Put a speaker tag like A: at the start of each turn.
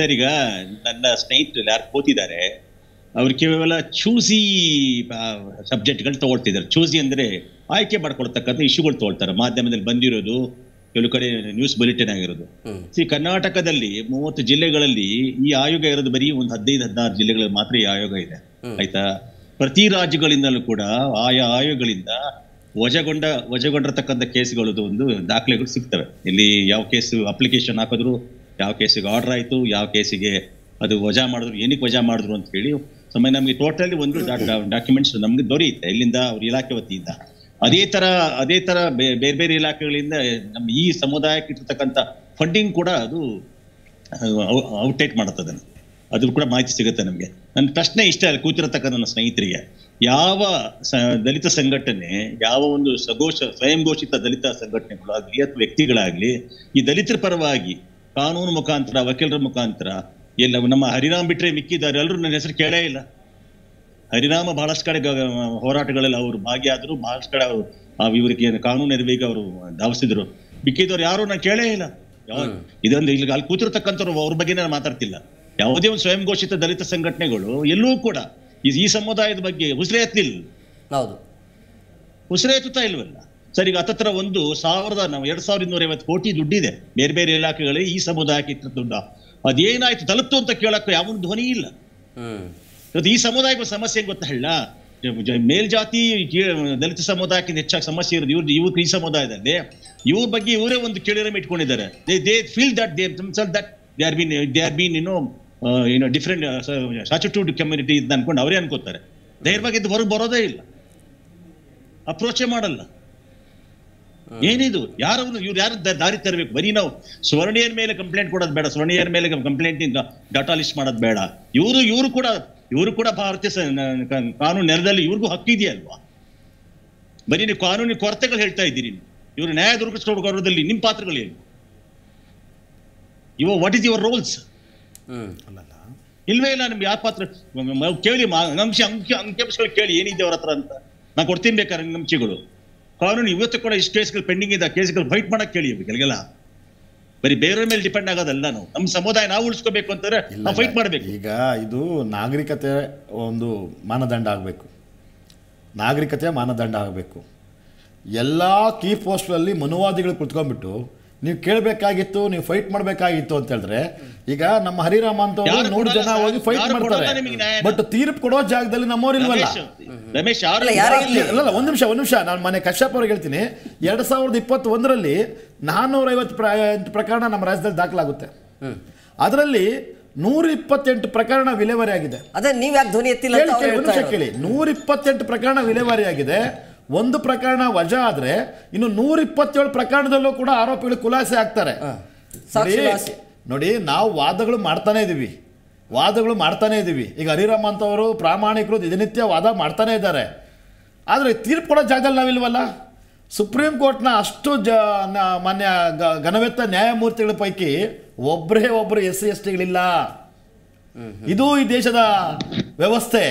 A: Sir ಈಗ ನನ್ನ ಸ್ನೇಹಿತರು ಯಾರು ಕೂತಿದ್ದಾರೆ. ಅವ್ರು ಕೇವಲ ಚೂಸಿ ಸಬ್ಜೆಕ್ಟ್ಗಳು ತಗೊಳ್ತಿದ್ದಾರೆ. ಚೂಸಿ ಅಂದ್ರೆ ಆಯ್ಕೆ ಮಾಡ್ಕೊಳ್ತಕ್ಕಂಥ ಇಶ್ಯೂಗಳು ತಗೊಳ್ತಾರೆ. ಮಾಧ್ಯಮದಲ್ಲಿ ಬಂದಿರೋದು ಕೆಲವು ಕಡೆ ನ್ಯೂಸ್ ಬುಲೆಟಿನ್ ಆಗಿರೋದು. ಸಿ ಕರ್ನಾಟಕದಲ್ಲಿ ಮೂವತ್ತು ಜಿಲ್ಲೆಗಳಲ್ಲಿ ಈ ಆಯೋಗ ಇರೋದು ಬರೀ ಒಂದು ಹದಿನೈದು ಹದಿನಾರು ಜಿಲ್ಲೆಗಳಲ್ಲಿ ಮಾತ್ರ ಈ ಆಯೋಗ ಇದೆ. ಆಯ್ತಾ? ಪ್ರತಿ ರಾಜ್ಯಗಳಿಂದಲೂ ಕೂಡ ಆಯಾ ಆಯೋಗಗಳಿಂದ ವಜಗೊಂಡ ವಜಗೊಂಡಿರತಕ್ಕಂಥ ಕೇಸ್ಗಳದ್ದು ಒಂದು ದಾಖಲೆಗಳು ಸಿಗ್ತವೆ. ಇಲ್ಲಿ ಯಾವ ಕೇಸ್ ಅಪ್ಲಿಕೇಶನ್ ಹಾಕಿದ್ರು ಯಾವ ಕೇಸಿಗೆ ಆರ್ಡರ್ ಆಯಿತು ಯಾವ ಕೇಸಿಗೆ ಅದು ವಜಾ ಮಾಡಿದ್ರು ಏನಕ್ಕೆ ವಜಾ ಮಾಡಿದ್ರು ಅಂತ ಹೇಳಿ ಸಮಯ ನಮಗೆ ಟೋಟಲಿ ಒಂದು ಡಾಕ್ಯುಮೆಂಟ್ಸ್ ನಮಗೆ ದೊರೆಯುತ್ತೆ. ಇಲ್ಲಿಂದ ಅವ್ರ ಇಲಾಖೆ ವತಿಯಿಂದ. ಅದೇ ಥರ ಅದೇ ಥರ ಬೇರೆ ಬೇರೆ ಇಲಾಖೆಗಳಿಂದ ನಮ್ಮ ಈ ಸಮುದಾಯಕ್ಕೆ ಇರ್ತಕ್ಕಂಥ ಫಂಡಿಂಗ್ ಕೂಡ ಅದು ಔಟ್ಲೇಟ್ ಮಾಡುತ್ತೆ ಅದನ್ನು. ಅದ್ರ ಕೂಡ ಮಾಹಿತಿ ಸಿಗುತ್ತೆ ನಮಗೆ. ನನ್ನ ಪ್ರಶ್ನೆ ಇಷ್ಟ ಅಲ್ಲಿ ಕೂತಿರತಕ್ಕಂಥ ನನ್ನ ಸ್ನೇಹಿತರಿಗೆ. ಯಾವ ದಲಿತ ಸಂಘಟನೆ ಯಾವ ಒಂದು ಸಘೋಷ ಸ್ವಯಂ ಘೋಷಿತ ದಲಿತ ಸಂಘಟನೆಗಳು ಆಗಲಿ ಅಥವಾ ವ್ಯಕ್ತಿಗಳಾಗಲಿ ಈ ದಲಿತರ ಪರವಾಗಿ ಕಾನೂನು ಮುಖಾಂತರ ವಕೀಲರ ಮುಖಾಂತರ ಎಲ್ಲ ನಮ್ಮ ಹರಿರಾಮ್ ಬಿಟ್ರೆ ಮಿಕ್ಕಿದ್ದಾರೆ. ಎಲ್ಲರೂ ನನ್ನ ಹೆಸರು ಕೇಳೇ ಇಲ್ಲ. ಹರಿರಾಮ ಬಹಳಷ್ಟು ಕಡೆ ಹೋರಾಟಗಳಲ್ಲಿ ಅವರು ಭಾಗಿಯಾದರು. ಬಹಳಷ್ಟು ಕಡೆ ಅವರು ಆ ಇವರಿಗೆ ಕಾನೂನು ನೆರವಿಗೆ ಅವರು ಧಾವಿಸಿದ್ರು. ಮಿಕ್ಕಿದವ್ರು ಯಾರು ನಾನು ಕೇಳೇ ಇಲ್ಲ. ಇದೊಂದು ಇಲ್ಲಿ ಅಲ್ಲಿ ಕೂತಿರ್ತಕ್ಕಂಥವ್ರು ಅವ್ರ ಬಗ್ಗೆ ನಾನು ಮಾತಾಡ್ತಿಲ್ಲ. ಯಾವುದೇ ಒಂದು ಸ್ವಯಂ ಘೋಷಿತ ದಲಿತ ಸಂಘಟನೆಗಳು ಎಲ್ಲೂ ಕೂಡ ಈ ಈ ಸಮುದಾಯದ ಬಗ್ಗೆ ಉಸಿರೇ ಎತ್ತಲಿಲ್ಲ
B: ಹೌದು.
A: ಉಸಿರೇ ಎತ್ತುತ್ತಾ ಇಲ್ವಲ್ಲ? ಸರ್ ಈಗ ಹತ್ತತ್ರ ಒಂದು ಸಾವಿರದ ನಾವು ಎರಡ್ ಸಾವಿರದ ಇನ್ನೂರ ಐವತ್ತು ಕೋಟಿ ದುಡ್ಡಿದೆ. ಬೇರೆ ಬೇರೆ ಇಲಾಖೆಗಳಿಗೆ ಈ ಸಮುದಾಯಕ್ಕೆ ಇತ್ತ ದುಡ್ಡ. ಅದೇನಾಯ್ತು? ತಲುಪ್ತು ಅಂತ ಕೇಳಕ್ಕೆ ಯಾವ ಧ್ವನಿ ಇಲ್ಲ. ಈ ಸಮುದಾಯಕ್ಕೆ ಸಮಸ್ಯೆ ಗೊತ್ತಾ ಹೇಳ? ಮೇಲ್ಜಾತಿ ದಲಿತ ಸಮುದಾಯಕ್ಕೆ ಹೆಚ್ಚಾಗಿ ಸಮಸ್ಯೆ ಇರೋದು ಇವ್ರು ಇವ್ರ ಈ ಸಮುದಾಯದಲ್ಲಿ. ಇವ್ರ ಬಗ್ಗೆ ಇವರೇ ಒಂದು ಕೇಳಿರಮ್ ಇಟ್ಕೊಂಡಿದ್ದಾರೆ. They they feel that they that they are been they are been ಏನೋ ಏನೋ ಡಿಫ್ರೆಂಟ್ ಸಾಚುಟ್ಯೂಡ್ ಕಮ್ಯುನಿಟಿ ಅಂತ ಅನ್ಕೊಂಡು ಅವರೇ ಅನ್ಕೋತಾರೆ. ಧೈರ್ಯವಾಗಿ ಹೊರಗೆ ಬರೋದೇ ಇಲ್ಲ. ಅಪ್ರೋಚೇ ಮಾಡಲ್ಲ. ಏನಿದು? ಯಾರು ಇವ್ರು ಯಾರು ದಾರಿ ತರಬೇಕು? ಬರೀ ನಾವು ಸ್ವರ್ಣಿಯರ ಮೇಲೆ ಕಂಪ್ಲೇಂಟ್ ಕೊಡೋದು ಬೇಡ. ಸ್ವರ್ಣಿಯರ ಮೇಲೆ ಕಂಪ್ಲೇಂಟ್ ಡಾಟಾ ಲಿಸ್ಟ್ ಮಾಡೋದು ಬೇಡ. ಇವರು ಇವರು ಕೂಡ ಇವರು ಕೂಡ ಭಾರತೀಯ ಕಾನೂನು ನೆಲದಲ್ಲಿ ಇವ್ರಿಗೂ ಹಕ್ಕಿದೆಯಲ್ವಾ ಬರೀ ನೀವು ಕಾನೂನಿನ ಕೊರತೆಗಳು ಹೇಳ್ತಾ ಇದ್ದೀರಿ ನೀವು. ಇವರು ನ್ಯಾಯ ದೊರಕಿಸ್ಕೊಡೋದ್ರಲ್ಲಿ ನಿಮ್ಮ ಪಾತ್ರಗಳೇನು? ಇವ ವಾಟ್ ಇಸ್ ಯುವರ್ ರೋಲ್ಸ್
C: ಅಲ್ಲಲ್ಲ.
A: ಇಲ್ವೇ ಇಲ್ಲ ನಿಮ್ಗೆ ಯಾವ ಪಾತ್ರ? ಕೇಳಿ ಮಾ- ಅಂಶ ಅಂಕಿ ಅಂಕಿಅಂಶಗಳು ಕೇಳಿ ಏನಿದೆ ಅವ್ರ ಹತ್ರ ಅಂತ. ನಾ ಕೊಡ್ತೀನಿ ಬೇಕಾದ್ರೆ ಅಂಕಿಗಳು. ಕಾನೂನು ಇವತ್ತು ಕೂಡ ಇಷ್ಟು ಕೇಸ್ಗಳು ಪೆಂಡಿಂಗ್ ಇದೆ ಕೇಸ್ಗಳು ಫೈಟ್ ಮಾಡಕ್ ಕೇಳಿ ಕೆಲಗೆಲ್ಲ ಬರೀ ಬೇರೆಯವ್ರ ಮೇಲೆ ಡಿಪೆಂಡ್ ಆಗೋದಲ್ಲ ನಾವು. ನಮ್ಮ ಸಮುದಾಯ ನಾವು ಉಳಿಸ್ಕೋಬೇಕು ಅಂತಂದ್ರೆ ನಾವು ಫೈಟ್ ಮಾಡಬೇಕು.
C: ಈಗ ಇದು ನಾಗರಿಕತೆ ಒಂದು ಮಾನದಂಡ ಆಗಬೇಕು. ನಾಗರಿಕತೆ ಮಾನದಂಡ ಆಗಬೇಕು. ಎಲ್ಲ ಕೀ ಪೋಸ್ಟ್ಗಳಲ್ಲಿ ಮನುವಾದಿಗಳು ಕುತ್ಕೊಂಡ್ಬಿಟ್ಟು ನೀವು ಕೇಳಬೇಕಾಗಿತ್ತು ನೀವು ಫೈಟ್ ಮಾಡಬೇಕಾಗಿತ್ತು ಅಂತ ಹೇಳಿದ್ರೆ ಈಗ ನಮ್ಮ ಹರಿರಾಮ
A: ಅಂತ
C: ನೂರು ಜನ ಹೋಗಿ ಫೈಟ್ ಮಾಡ್ತಾರೆ? ಬಟ್ ತೀರ್ಪು ಕೊಡೋ ಜಾಗದಲ್ಲಿ ನಮ್ಮವ್ರಿಲ್ವಲ್ಲ
A: ರಮೇಶ್ ಅವರಲ್ಲ ಯಾರು
B: ಅಲ್ಲ,
C: ಅಲ್ಲ ಅಲ್ಲ, ಒಂದ್ ನಿಮಿಷ ಒಂದ್ ನಿಮಿಷ. ನಾನು ಮನೆ ಕಶ್ಯಪ್ ಅವ್ರಿಗೆ ಹೇಳ್ತೀನಿ. ಎರಡ್ ಸಾವಿರದ ಇಪ್ಪತ್ತೊಂದರಲ್ಲಿ ನಾನ್ನೂರ ಐವತ್ತು ಪ್ರ ಪ್ರಕರಣ ನಮ್ಮ ರಾಜ್ಯದಲ್ಲಿ ದಾಖಲಾಗುತ್ತೆ. ಅದರಲ್ಲಿ ನೂರ ಇಪ್ಪತ್ತೆಂಟು ಪ್ರಕರಣ ವಿಲೇವಾರಿ ಆಗಿದೆ.
B: ಅದೇ ನೀವು ಯಾಕೆ ಧ್ವನಿ ಎತ್ತಿಲ್ಲ
C: ಕೇಳಿ ನೂರ ಇಪ್ಪತ್ತೆಂಟು ಪ್ರಕರಣ ವಿಲೇವಾರಿ ಆಗಿದೆ. ಒಂದು ಪ್ರಕರಣ ವಜಾ ಆದ್ರೆ ಇನ್ನು ನೂರ ಇಪ್ಪತ್ತೇಳು ಪ್ರಕರಣದಲ್ಲೂ ಕೂಡ ಆರೋಪಿಗಳು ಖುಲಾಸೆ ಆಗ್ತಾರೆ. ನೋಡಿ ನಾವು ವಾದಗಳು ಮಾಡ್ತಾನೆ ಇದೀವಿ. ವಾದಗಳು ಮಾಡ್ತಾನೆ ಇದ್ದೀವಿ ಈಗ ಹರಿರಾಮ್ ಅಂತವರು ಪ್ರಾಮಾಣಿಕರು ದಿನನಿತ್ಯ ವಾದ ಮಾಡ್ತಾನೆ ಇದ್ದಾರೆ. ಆದರೆ ತೀರ್ಪು ಕೊಡೋ ಜಾಗದಲ್ಲಿ ನಾವಿಲ್ವಲ್ಲ? ಸುಪ್ರೀಂ ಕೋರ್ಟ್ನ ಅಷ್ಟು ಜ ಮಾನ್ಯ ಗ- ಘನವೆತ್ತ ನ್ಯಾಯಮೂರ್ತಿಗಳ ಪೈಕಿ ಒಬ್ಬರೇ ಒಬ್ಬರು ಎಸ್ ಸಿ ಎಸ್ ಟಿಗಳಿಲ್ಲ. ಇದು ಈ ದೇಶದ ವ್ಯವಸ್ಥೆ.